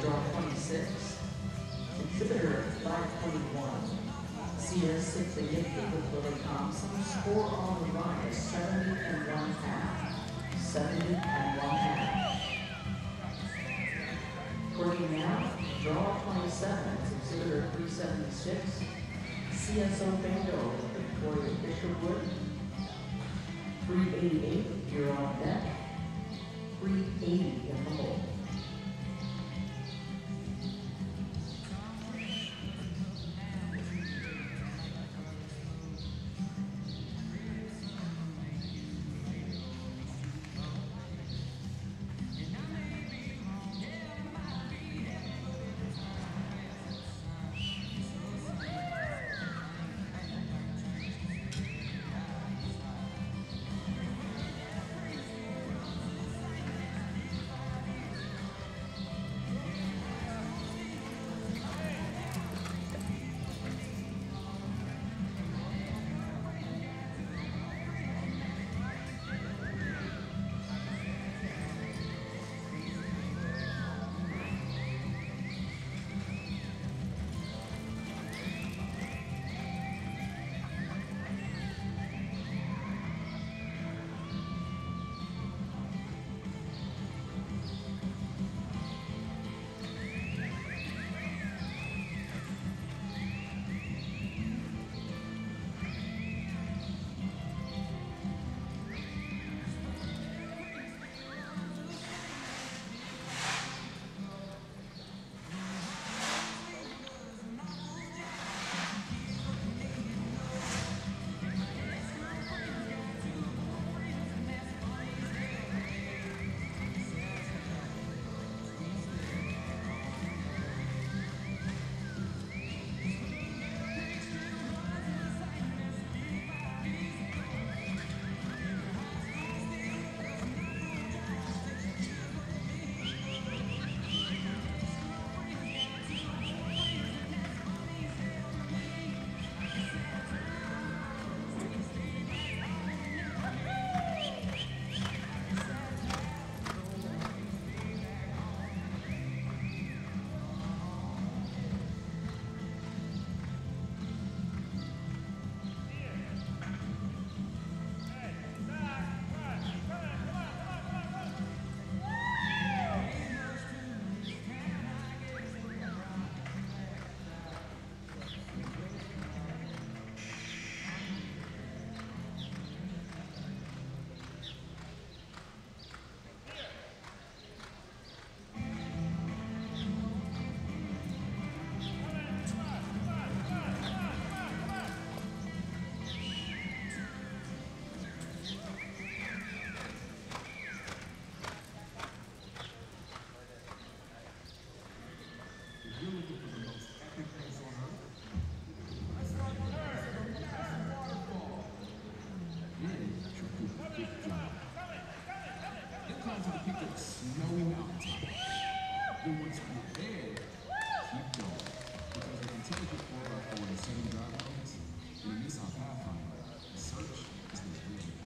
Draw 26. Exhibitor 521. CS6 a Gifted with Lily Thompson. Score on the line is 70 and one half. 70 and one half. Working now, draw 27. Exhibitor 376. CSO Bingo with Victoria Isherwood. 388, you're on deck. 380 in the hole. kinds of people snowing out. The ones who are there, keep going.